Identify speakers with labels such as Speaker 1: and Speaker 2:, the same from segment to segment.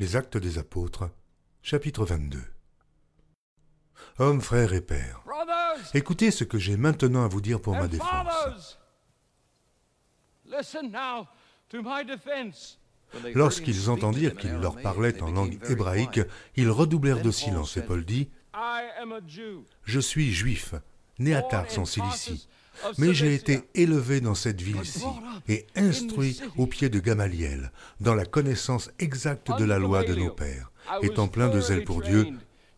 Speaker 1: Les Actes des Apôtres, chapitre 22. Hommes, frères et pères, écoutez ce que j'ai maintenant à vous dire pour ma défense. Lorsqu'ils entendirent qu'il leur parlait en langue hébraïque, ils redoublèrent de silence et Paul dit. Je suis juif, né à Tars en Cilicie, mais j'ai été élevé dans cette ville-ci et instruit au pied de Gamaliel, dans la connaissance exacte de la loi de nos pères, étant plein de zèle pour Dieu,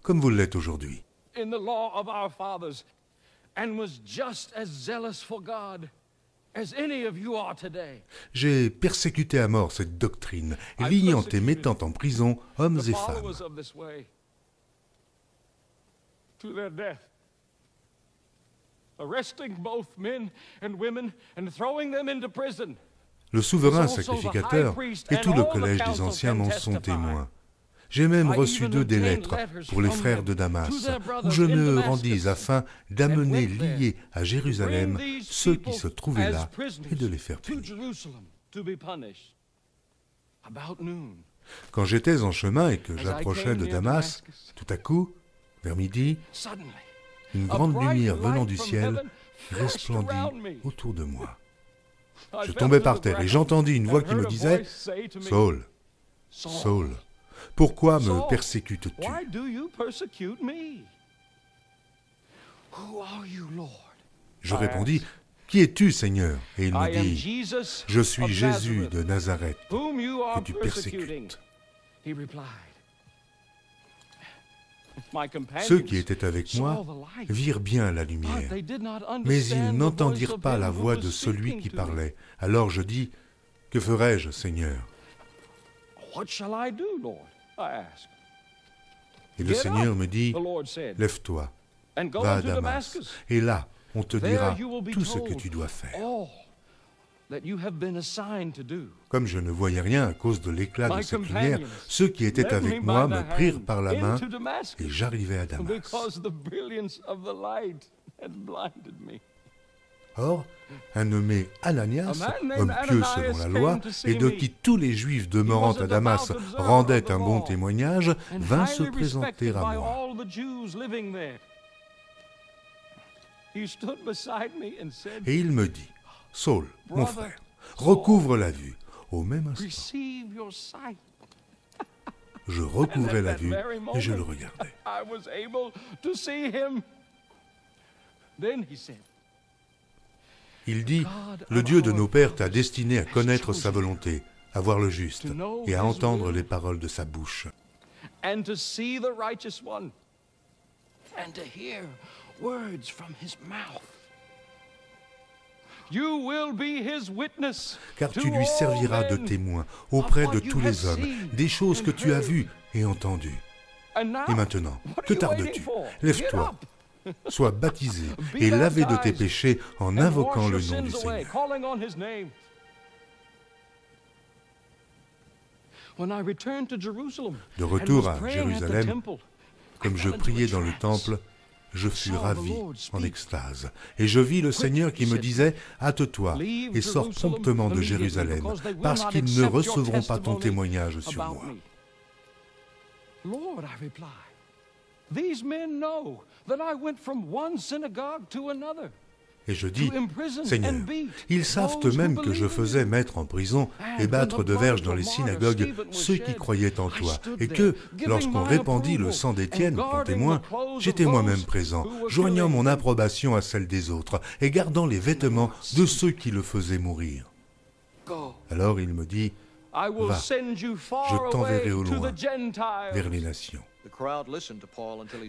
Speaker 1: comme vous l'êtes aujourd'hui. J'ai persécuté à mort cette doctrine, liant et mettant en prison hommes et femmes.
Speaker 2: Arresting both men and women and throwing them into prison.
Speaker 1: Le souverain sacrificateur et tout le collège des anciens m'en sont témoins. J'ai même reçu d'eux des lettres pour les frères de Damas, où je me rendis afin d'amener liés à Jérusalem ceux qui se trouvaient là et de les faire punir. Quand j'étais en chemin et que j'approchais de Damas, tout à coup, vers midi, une grande lumière venant du ciel resplendit autour de moi. Je
Speaker 2: fell
Speaker 1: tombais
Speaker 2: to
Speaker 1: par terre et j'entendis une voix qui me disait Saul,
Speaker 2: Saul,
Speaker 1: pourquoi me persécutes-tu? Je répondis Qui es-tu, Seigneur? Et il me dit Je suis Jésus de Nazareth que tu persécutes. Ceux qui étaient avec moi virent bien la lumière, mais ils n'entendirent pas la voix de celui qui parlait. Alors je dis Que ferai-je, Seigneur? Et le Seigneur me dit Lève-toi, va à Damas, et là on te dira tout ce que tu dois faire. Comme je ne voyais rien à cause de l'éclat de cette lumière, ceux qui étaient avec moi me prirent par la main et j'arrivai à Damas. Or, un nommé Ananias, homme pieux selon la loi, et de qui tous les Juifs demeurant à Damas rendaient un bon témoignage, vint se présenter à moi. Et il me dit, Saul, mon frère, recouvre la vue. Au même instant, je recouvrais la vue et je le regardais. Il dit, le Dieu de nos pères t'a destiné à connaître sa volonté, à voir le juste et à entendre les paroles de sa bouche.
Speaker 2: and to see the righteous one, and to hear words from his mouth.
Speaker 1: Car tu lui serviras de témoin auprès de tous les hommes, des choses que tu as vues et entendues. Et maintenant, que tardes-tu? Lève-toi, sois baptisé et lavé de tes péchés en invoquant le nom du Seigneur. De retour à Jérusalem, Comme je priais dans le temple, je fus ravi en extase. Et je vis le Seigneur qui me disait, Hâte-toi et sors promptement de Jérusalem, parce qu'ils ne recevront pas ton témoignage sur moi.
Speaker 2: me. Lord, I replied, these men know that I went from one synagogue to another.
Speaker 1: Et je dis, Seigneur, ils savent eux-mêmes que je faisais mettre en prison et battre de verge dans les synagogues ceux qui croyaient en toi, et que, lorsqu'on répandit le sang d'Étienne,
Speaker 2: guarding
Speaker 1: témoin, j'étais moi-même présent, joignant mon approbation à celle des autres, et gardant les vêtements de ceux qui le faisaient mourir. Alors il me dit, Va. Je t'enverrai au loin, vers les nations.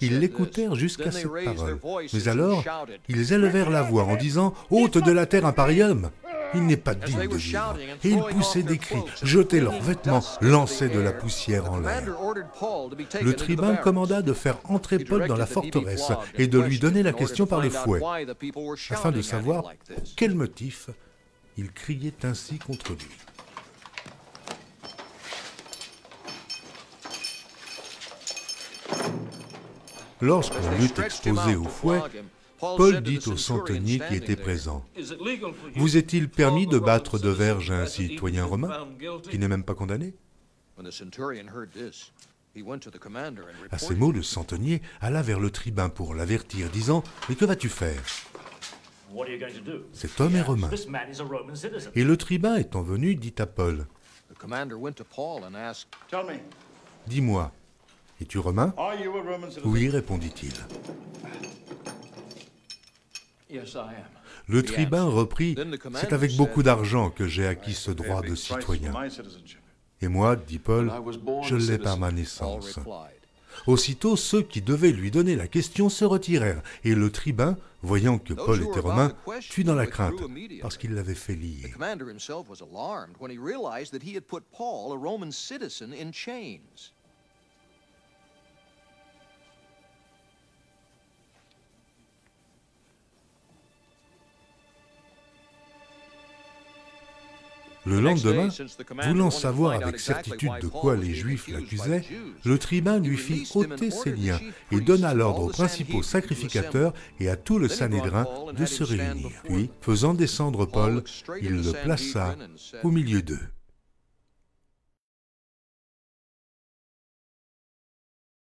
Speaker 3: Ils
Speaker 1: l'écoutèrent jusqu'à cette parole. Mais alors, ils élevèrent la voix en disant Hôte de la terre homme Il n'est pas digne de vivre. Et ils poussaient des cris, jetaient leurs vêtements, lançaient de la poussière en l'air. Le tribun commanda de faire entrer Paul dans la forteresse et de lui donner la question par le fouet, afin de savoir pour quel motif il criait ainsi contre lui. Lorsqu'on l'eut exposé au fouet, Paul dit au centenier qui était présent Vous est-il permis de battre de verge un citoyen romain qui n'est même pas condamné? À ces mots, le centenier alla vers le tribun pour l'avertir, disant Mais que vas-tu faire? Cet homme est romain. Et le tribun étant venu, dit à Paul Dis-moi, es-tu romain Oui, répondit-il. Le tribun reprit C'est avec beaucoup d'argent que j'ai acquis ce droit de citoyen. Et moi, dit Paul, je l'ai par ma naissance. Aussitôt, ceux qui devaient lui donner la question se retirèrent, et le tribun, voyant que Paul était romain, fut dans la crainte, parce qu'il l'avait fait lire. Le lendemain, voulant savoir avec certitude de quoi les Juifs l'accusaient, le tribun lui fit ôter ses liens et donna l'ordre aux principaux sacrificateurs et à tout le Sanhédrin de se réunir. Puis, faisant descendre Paul, il le plaça au milieu d'eux.